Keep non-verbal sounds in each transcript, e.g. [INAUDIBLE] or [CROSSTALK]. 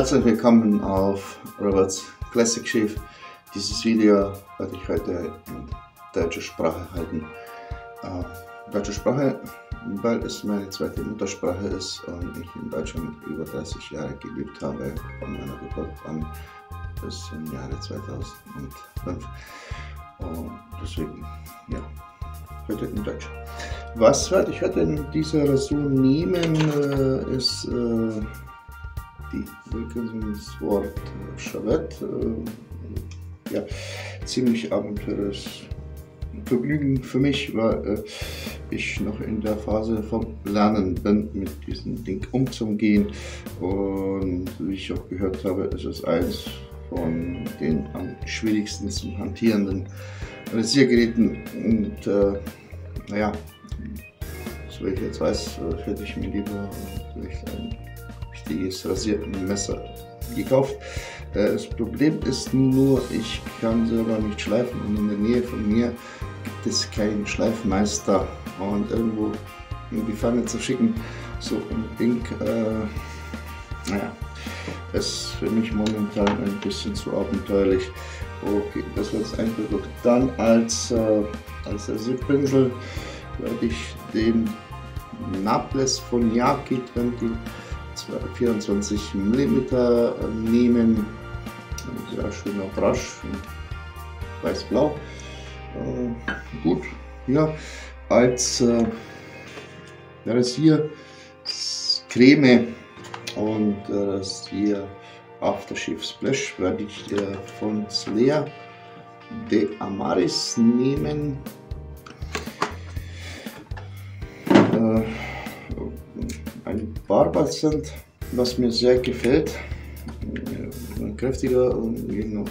Herzlich willkommen auf Roberts Classic Chief. Dieses Video werde ich heute in deutscher Sprache halten. Äh, deutsche Sprache, weil es meine zweite Muttersprache ist und ich in Deutschland über 30 Jahre gelebt habe, von meiner Geburt an bis im Jahre 2005. Und deswegen, ja, heute in Deutsch. Was werde ich heute in dieser Rasur nehmen, äh, ist äh, die das Wort Chavette. Äh, ja, ziemlich abenteuerliches Vergnügen für mich, weil äh, ich noch in der Phase vom Lernen bin, mit diesem Ding umzugehen. Und wie ich auch gehört habe, ist es eines von den am schwierigsten zu hantierenden Rasiergeräten. Und äh, naja, so wie ich jetzt weiß, äh, hätte ich mir lieber vielleicht ein richtiges Rasiermesser gekauft. Äh, das Problem ist nur, ich kann selber nicht schleifen und in der Nähe von mir gibt es keinen Schleifmeister und irgendwo in die Pfanne zu schicken, so ein Ding, äh, naja, ist für mich momentan ein bisschen zu abenteuerlich. Okay, das wird ein Produkt. Dann als, äh, als Rasierpinsel werde ich den Naples von Yaki 20 24 mm nehmen. Ein sehr schöner Brush, weiß-blau. Äh, gut, ja, als äh, Rasier Creme und äh, Rasier Aftershave Splash werde ich äh, von Slayer de Amaris nehmen. Äh, ein Barbazent, was mir sehr gefällt. Kräftiger und je, noch,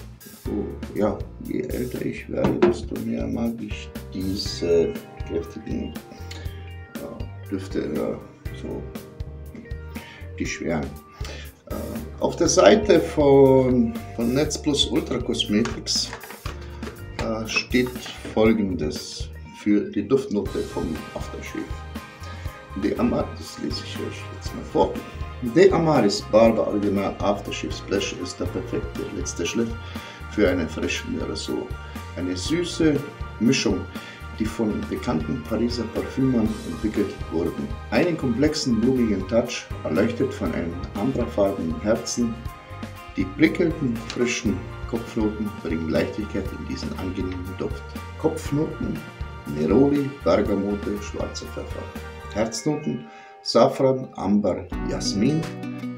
ja, je älter ich werde, desto mehr mag ich diese kräftigen ja, Düfte, ja, so die schweren. Äh, auf der Seite von, von Netz Plus Ultra Cosmetics äh, steht folgendes für die Duftnote vom Aftershave. De Amaris, das lese ich euch jetzt mal vor. De Amaris Barber Original Aftershave Splash ist der perfekte letzte Schliff für eine frische Rasur. Eine süße Mischung, die von bekannten Pariser Parfümern entwickelt wurden. Einen komplexen, blumigen Touch, erleuchtet von einem amberfarbenen Herzen. Die prickelnden, frischen Kopfnoten bringen Leichtigkeit in diesen angenehmen Duft. Kopfnoten, Neroli, Bergamote, schwarzer Pfeffer. Herznoten Safran, Amber, Jasmin,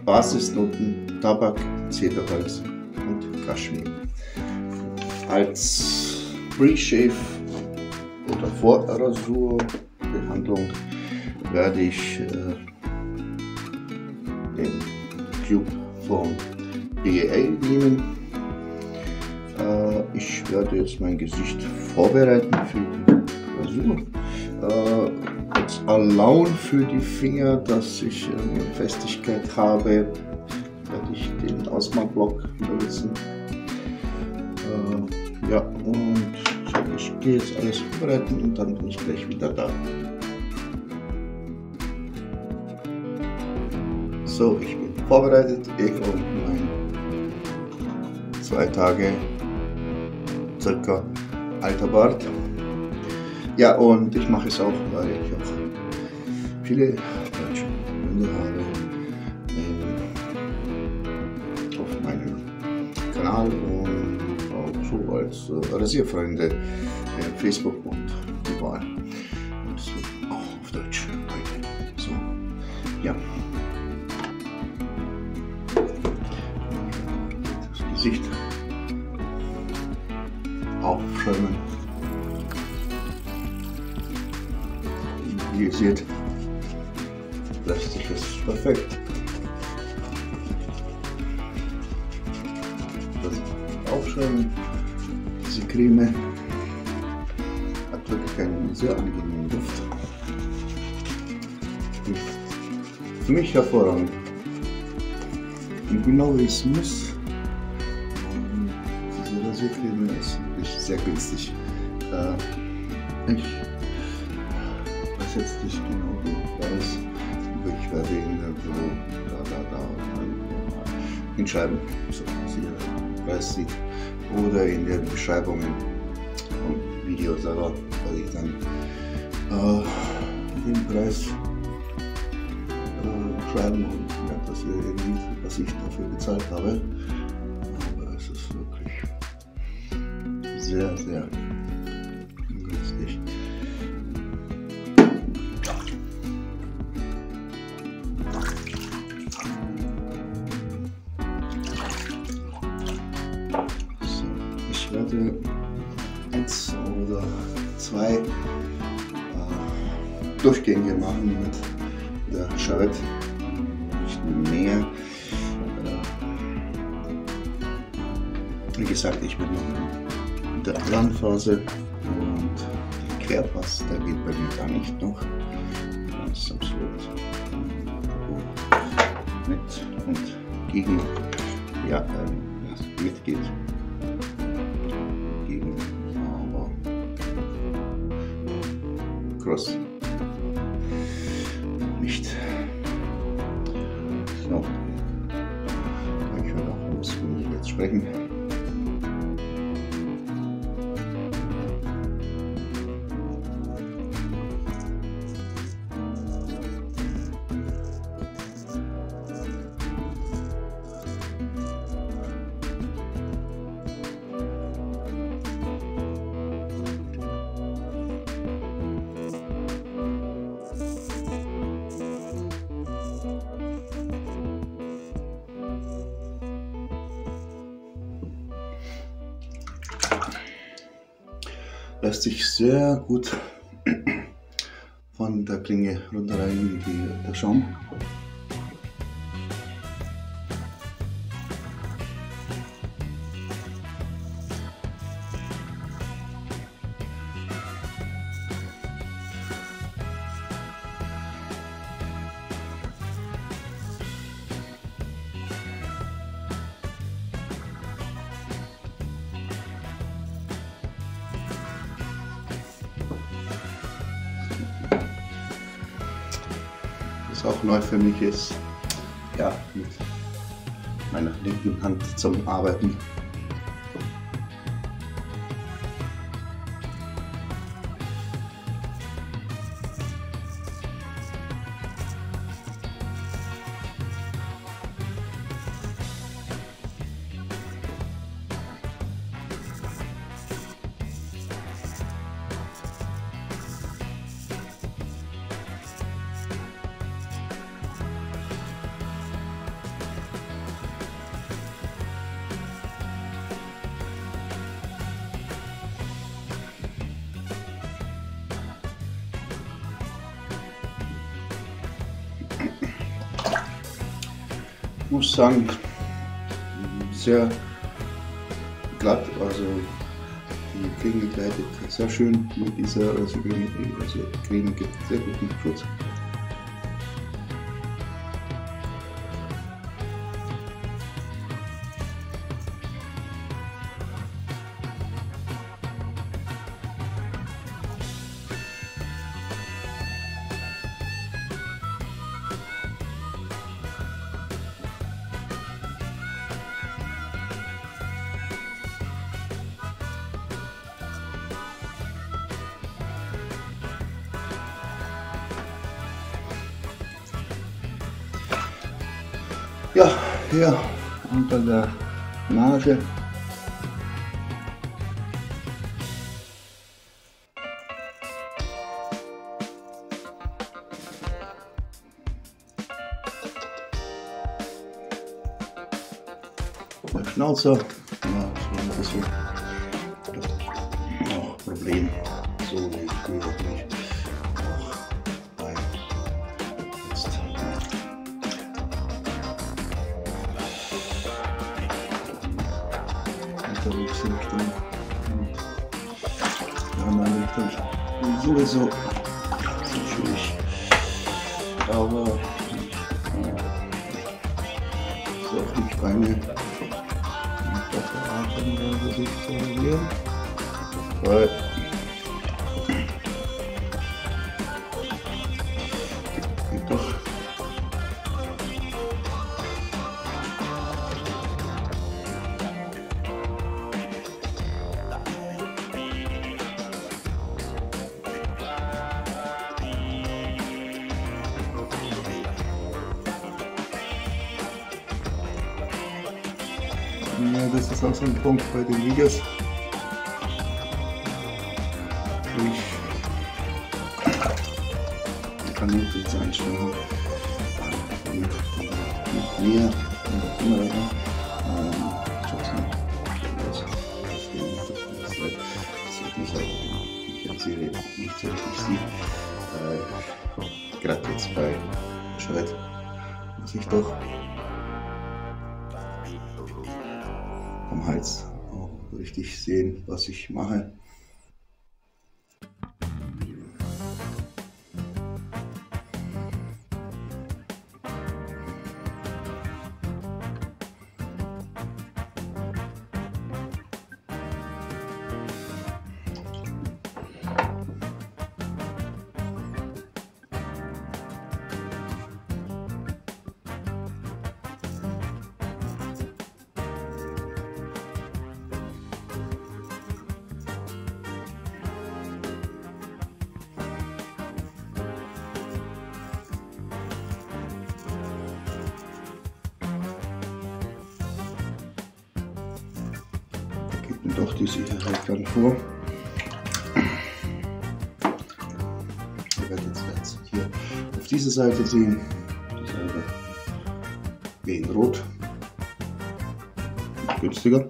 Basisnoten Tabak, Zederholz und Kaschmir. Als Pre-Shave oder Vorrasurbehandlung werde ich äh, den Cube von DEA nehmen. Äh, ich werde jetzt mein Gesicht vorbereiten für die Rasur. Äh, Alaun für die Finger, dass ich eine Festigkeit habe, werde ich den Ausmalblock benutzen. Äh, ja, und ich gehe jetzt alles vorbereiten und dann bin ich gleich wieder da. So, ich bin vorbereitet, ich und mein zwei Tage circa alter Bart. Ja, und ich mache es auch, weil ich auch viele deutsche Freunde habe äh, auf meinem Kanal und auch so als äh, Rasierfreunde äh, Facebook und perfekt. Das Aufschäumen, diese Creme hat wirklich einen sehr angenehmen Duft. Für mich hervorragend. Und genau wie es muss. Diese Rasiercreme ist wirklich sehr günstig. Äh, ich weiß jetzt nicht genau, wie ich weiß, ich werde so da, da, da. in Scheiben, so ihr Preis sieht, oder in den Beschreibungen vom Video selber, werde ich dann äh, den Preis äh, schreiben und ja, dass ihr irgendwie, was ich dafür bezahlt habe. Aber es ist wirklich sehr, sehr Durchgänge machen mit der Charlotte, nicht mehr. Äh, wie gesagt, ich bin noch in der Lernphase und der Querpass, der geht bei mir gar nicht noch. Das ist absolut mit und gegen, ja, ja, mitgeht. Gegen, aber Cross sprechen. Lässt sich sehr gut [CLEARS THROAT] von der Klinge runterreinigen, die, der Schaum. Mich ist, ja, mit meiner linken Hand zum Arbeiten. Muss sagen, sehr glatt, also die Klinge gleitet sehr schön mit dieser Rasiercreme, also Creme gibt sehr guten Schutz. Ja, hier unter der. Der Schnauzer, ist auch so Punkt bei den Videos. Ich kann jetzt einstellen. Mit, mit mir und der Kamera. Ähm, ich erzähle nicht so richtig sie. Äh, Gerade jetzt bei Bescheid muss ich doch Hals auch richtig sehen, was ich mache. Die Sicherheit dann vor. Ihr werdet jetzt hier auf dieser Seite sehen, dieselbe wie in Rot, günstiger.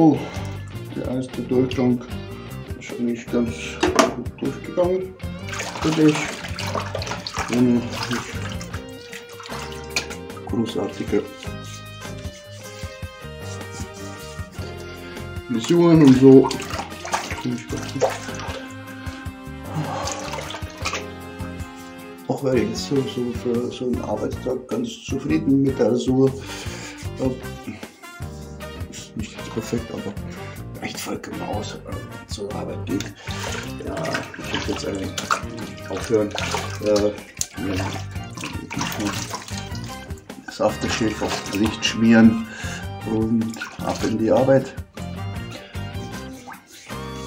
So, der erste Durchgang ist eigentlich ganz gut durchgegangen für dich. Ohne großartige Missionen und so. Auch wäre ich so, so für so einen Arbeitstag ganz zufrieden mit der Asur perfekt, aber reicht vollkommen aus, äh, zur Arbeit geht. Ja, ich muss jetzt eigentlich aufhören. Äh, das Aftershave auf Licht schmieren und ab in die Arbeit.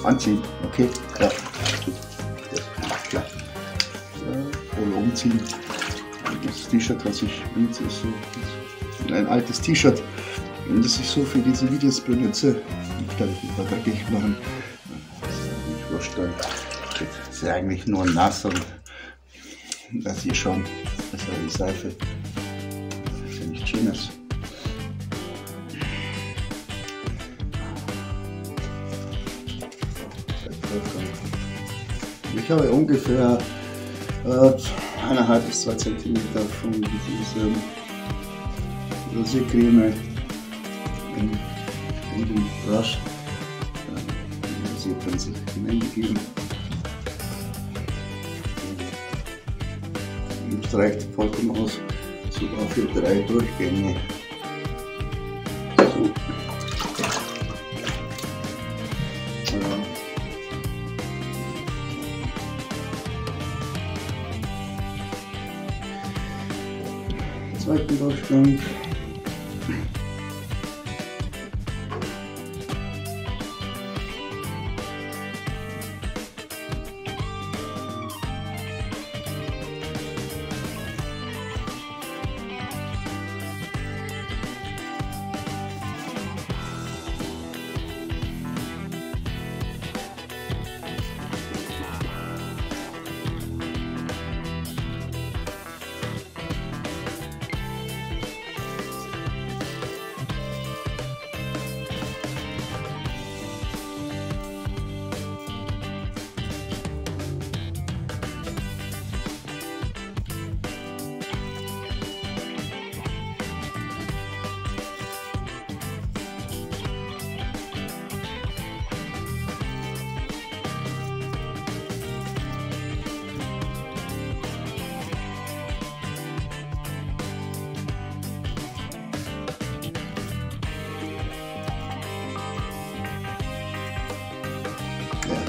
Anziehen, okay? Ja. Ja, klar. Oder umziehen. Das T-Shirt, was ich benutze, ist so ein altes T-Shirt dass ich so für diese Videos benutze, kann ich nicht mal dreckig machen. Das ist nicht wurscht, dann ist ja eigentlich nur nass und das hier schon, das ist ja die Seife. Das ist ja nicht schönes. Ich habe ungefähr äh, eineinhalb bis zwei Zentimeter von diesem Rasiercreme in, in den Brush äh, sie dann sich. Und es reicht vollkommen aus, sogar für drei Durchgänge. So. zweiten Durchgang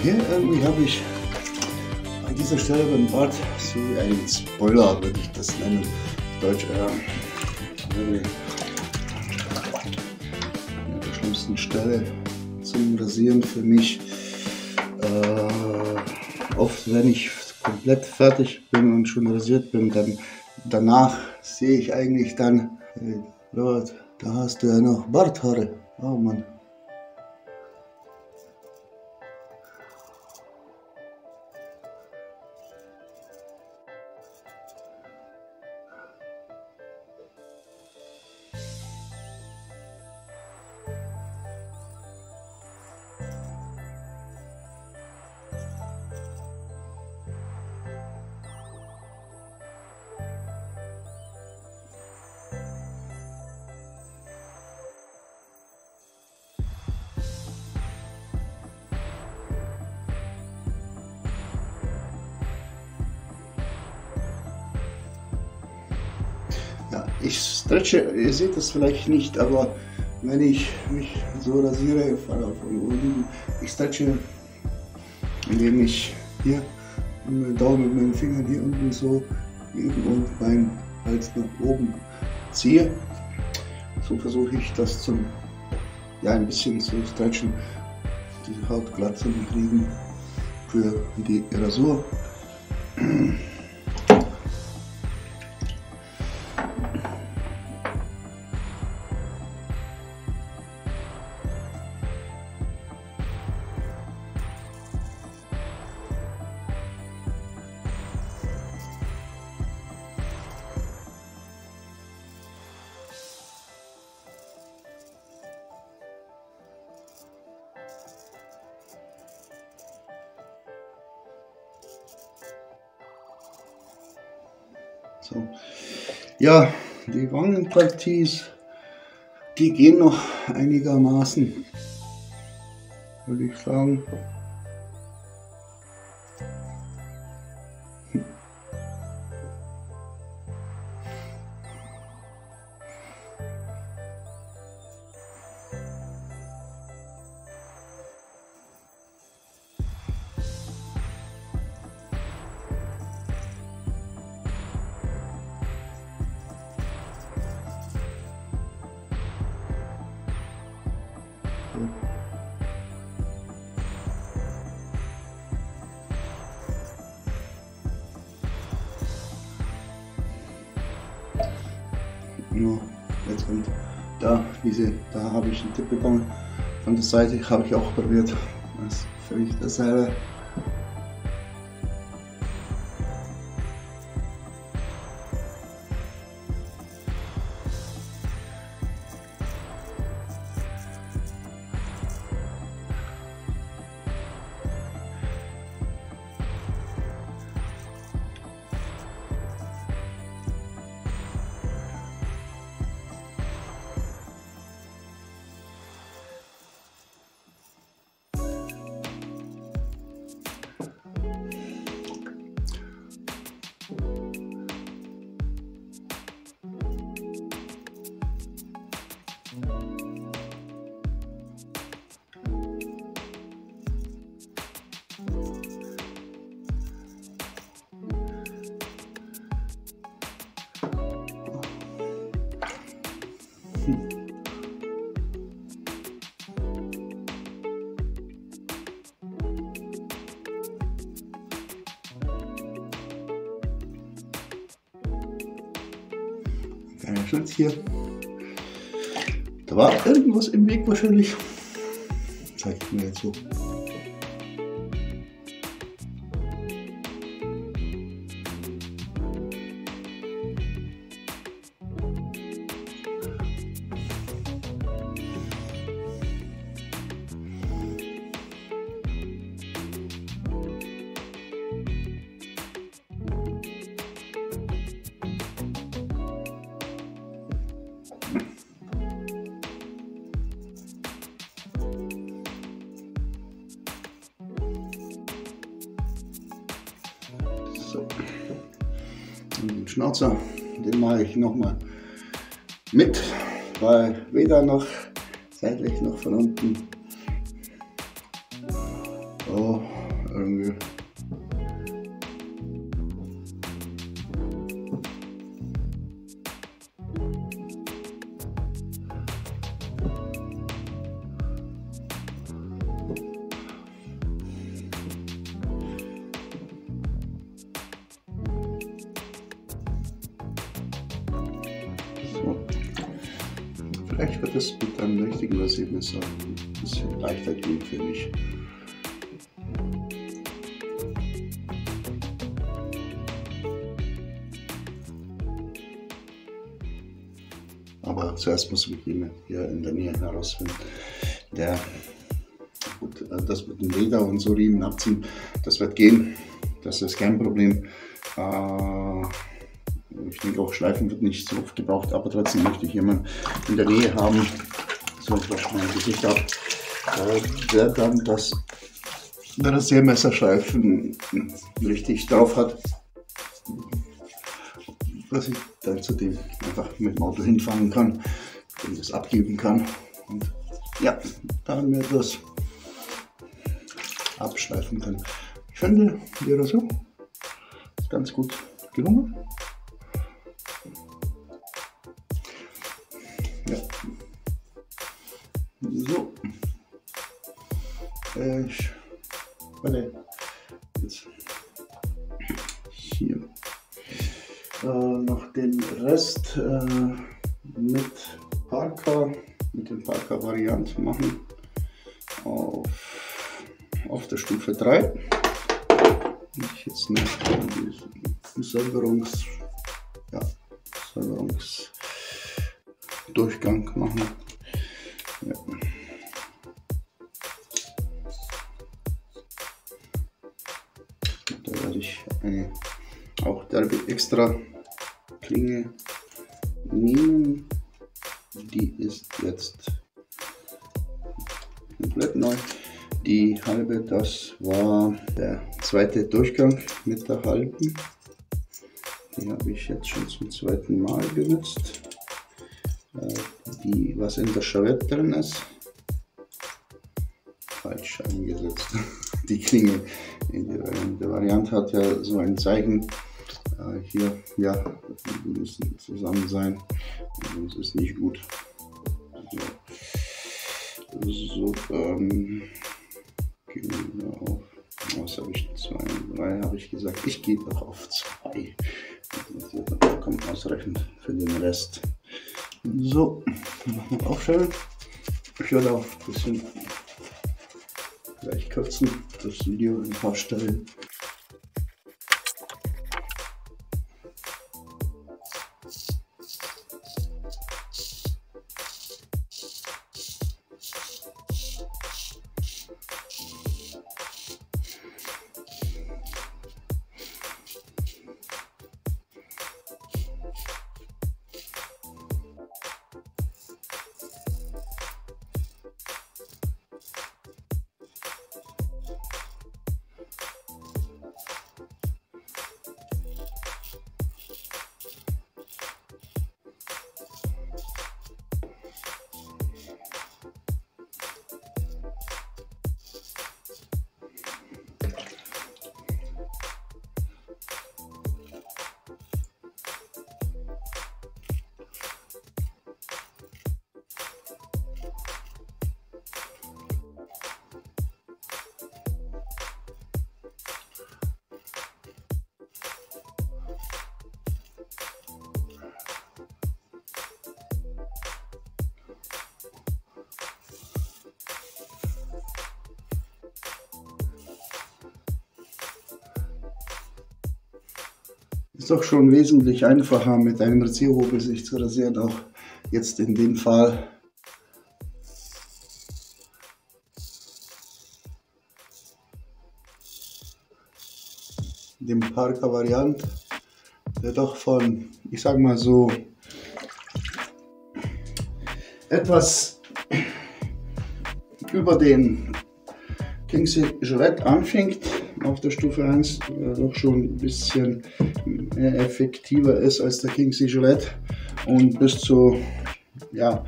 Hier irgendwie habe ich an dieser Stelle beim Bart so einen Spoiler, würde ich das nennen. Deutsch, äh, an der schlimmsten Stelle zum Rasieren für mich. Äh, oft, wenn ich komplett fertig bin und schon rasiert bin, dann danach sehe ich eigentlich dann, hey, Robert, da hast du ja noch Barthaare. Oh Mann. Ich stretche, ihr seht das vielleicht nicht, aber wenn ich mich so rasiere ich stretche, indem ich hier mit meinem Daumen mit meinen Fingern hier unten so und meinen Hals nach oben ziehe. So versuche ich das zum, ja, ein bisschen zu stretchen, die Haut glatt zu kriegen für die Rasur. So. Ja, die Wangenparties, die gehen noch einigermaßen, würde ich sagen. Seite habe ich auch probiert. Das ist völlig dasselbe. Kleiner Schutz hier. Da war irgendwas im Weg wahrscheinlich. Zeige ich mir jetzt. So. Mit, weil weder noch seitlich noch von unten. Wird es mit einem richtigen Rasiermesser ein bisschen leichter gehen für mich. Aber zuerst muss ich jemand hier in der Nähe herausfinden, der gut, äh, das mit dem Leder und so Riemen abziehen, das wird gehen. Das ist kein Problem. Äh, ich denke auch Schleifen wird nicht so oft gebraucht, aber trotzdem möchte ich jemanden in der Nähe haben, so etwas mein Gesicht ab, der dann das Rasiermesserschleifen richtig drauf hat, dass ich dann zudem einfach mit dem Auto hinfahren kann und das abgeben kann. Und ja, dann mir das abschleifen kann. Ich finde Rasur ist ganz gut gelungen. Ich warte. Jetzt hier äh, noch den Rest äh, mit Parker, mit dem Parker Variant machen auf, auf der Stufe 3. Ich jetzt noch Säuberungs, ja, Säuberungsdurchgang machen. Auch derbe extra Klinge nehmen. Die ist jetzt komplett neu. Die halbe, das war der zweite Durchgang mit der halben. Die habe ich jetzt schon zum zweiten Mal benutzt. Äh, die, was in der Chavette drin ist, falsch eingesetzt. [LAUGHS] Die Klinge in der, in der Variante hat ja so ein Zeichen, äh, hier, ja, wir müssen zusammen sein. Das ist nicht gut. So, so ähm, gehen wir auf. Was habe ich? Zwei, drei habe ich gesagt. Ich gehe doch auf zwei. Das wird vollkommen ausreichend für den Rest. So, [LAUGHS] machen wir aufstellen. Ich werde auch ein bisschen gleich kürzen, das Video in ein paar Stellen. Ist doch schon wesentlich einfacher mit einem Rasierhobel sich zu rasieren, auch jetzt in dem Fall. Dem Parker Variant, der doch von, ich sag mal so, etwas über den Kingsley Gillette anfängt auf der Stufe 1 äh, doch schon ein bisschen effektiver ist als der Kingsley Gillette. Und bis zu ja,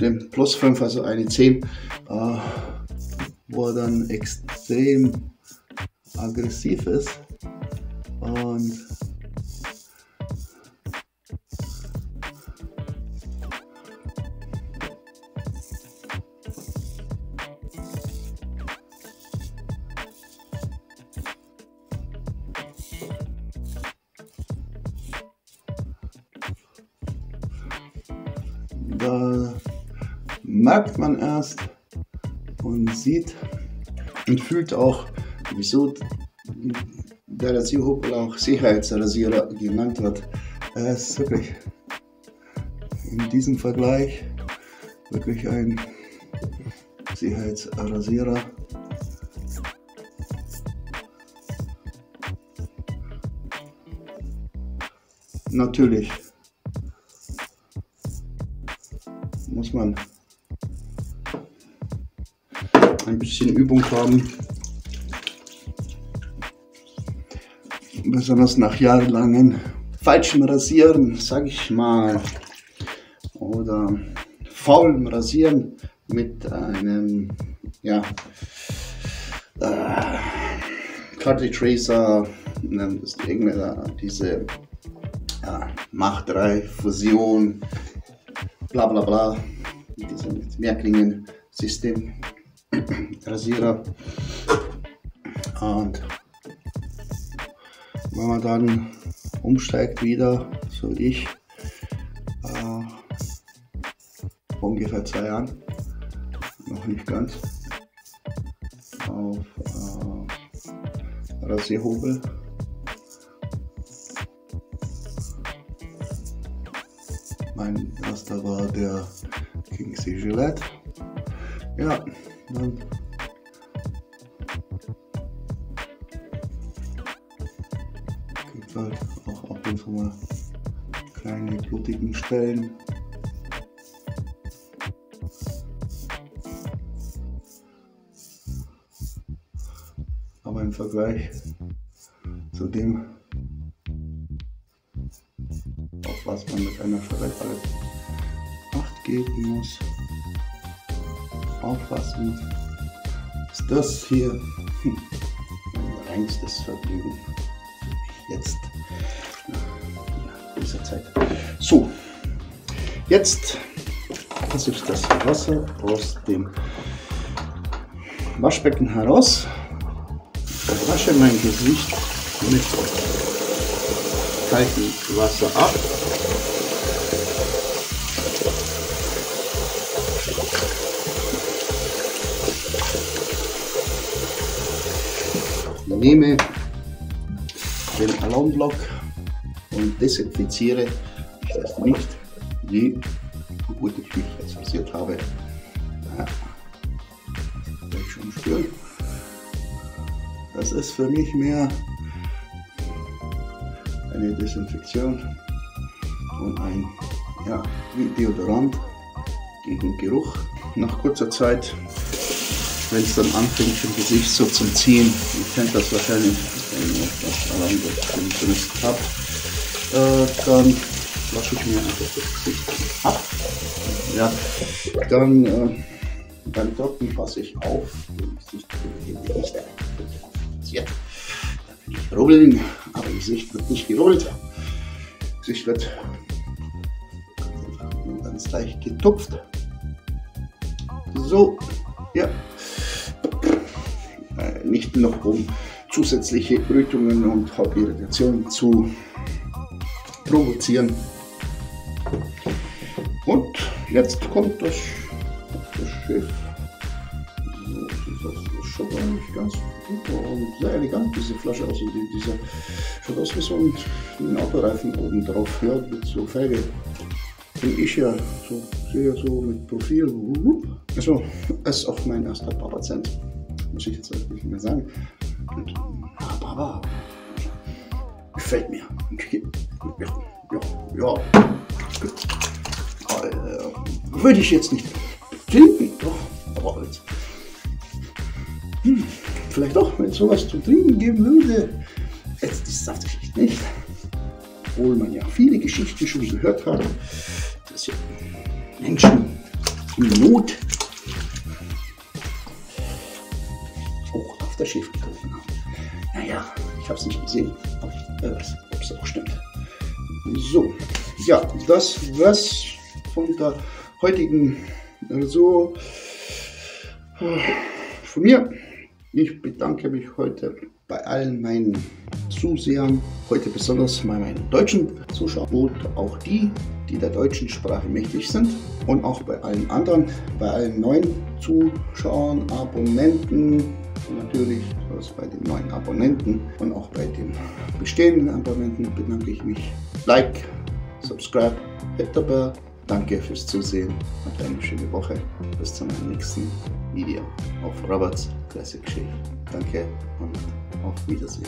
dem Plus 5, also eine 10, äh, wo er dann extrem aggressiv ist. Und man erst und sieht und fühlt auch, wieso der Rasierhobel auch Sicherheitsrasierer genannt wird. Er ist wirklich in diesem Vergleich wirklich ein Sicherheitsrasierer. Natürlich muss man Übung haben. Besonders nach jahrelangen falschem Rasieren, sag ich mal, oder faulem Rasieren mit einem ja, äh, Cartridge die Engländer, diese ja, Mach 3 Fusion, bla bla bla, mit Mehrklingen-System, Rasierer. Und wenn man dann umsteigt wieder, so ich, äh, ungefähr zwei Jahren, noch nicht ganz, auf äh, Rasierhobel. Mein erster war der Kingsley Gillette. Ja, dann gibt halt auch ab und zu mal kleine blutigen Stellen. Aber im Vergleich zu dem, auf was man mit einer Schallei Acht geben muss, aufpassen, ist das hier hm, ein reinstes Vergnügen. Jetzt, nach dieser Zeit. So, jetzt lasse ich das Wasser aus dem Waschbecken heraus wasche mein Gesicht mit kaltem Wasser ab. Nehme den Alarmblock und desinfiziere das nicht, wie gut ich mich jetzt rasiert habe. Ja, ich schon spüren. Das ist für mich mehr eine Desinfektion und ein ja, Deodorant gegen Geruch. Nach kurzer Zeit, wenn es dann anfängt im Gesicht so zum Ziehen, ihr kennt das wahrscheinlich, wenn ihr das Alarm benutzt habt, äh, dann wasche ich mir einfach das Gesicht ab. Ja, dann äh, beim Trocken fasse ich auf, Gesicht nicht passiert. Da bin ich rubbeln, aber die Sicht wird nicht gerubbelt. Die Sicht wird ganz leicht getupft. So, ja. Äh, nicht noch um zusätzliche Rötungen und Hautirritationen zu provozieren. Und jetzt kommt das, das Schiff schaut eigentlich ganz super und sehr elegant, diese Flasche aus. Und dieser schaut aus wie so ein, Autoreifen oben drauf, ja, mit so Felge. Bin ich ja so, sehe so mit Profil. Also, ist auch mein erster Papa-Cent. Muss ich jetzt nicht mehr sagen. Und, ah, gefällt mir. Ja, ja, ja. Äh, würde ich jetzt nicht trinken, doch, aber jetzt hm, vielleicht doch, wenn es sowas zu trinken geben würde. Jetzt ist es tatsächlich nicht. Obwohl man ja viele Geschichten schon gehört hat, dass ja Menschen in Not das Schiff getroffen haben. Naja, ich habe es nicht gesehen, weiß, ob es auch stimmt. So, ja, das war's von der heutigen so also, von mir. Ich bedanke mich heute bei allen meinen Zusehern, heute besonders bei meinen deutschen Zuschauern und auch die, die der deutschen Sprache mächtig sind und auch bei allen anderen, bei allen neuen Zuschauern, Abonnenten natürlich also bei den neuen Abonnenten und auch bei den bestehenden Abonnenten bedanke ich mich. Like, subscribe, hit the bell. Danke fürs Zusehen und eine schöne Woche. Bis zum nächsten Video auf Roberts Classic Shave. Danke und auf Wiedersehen.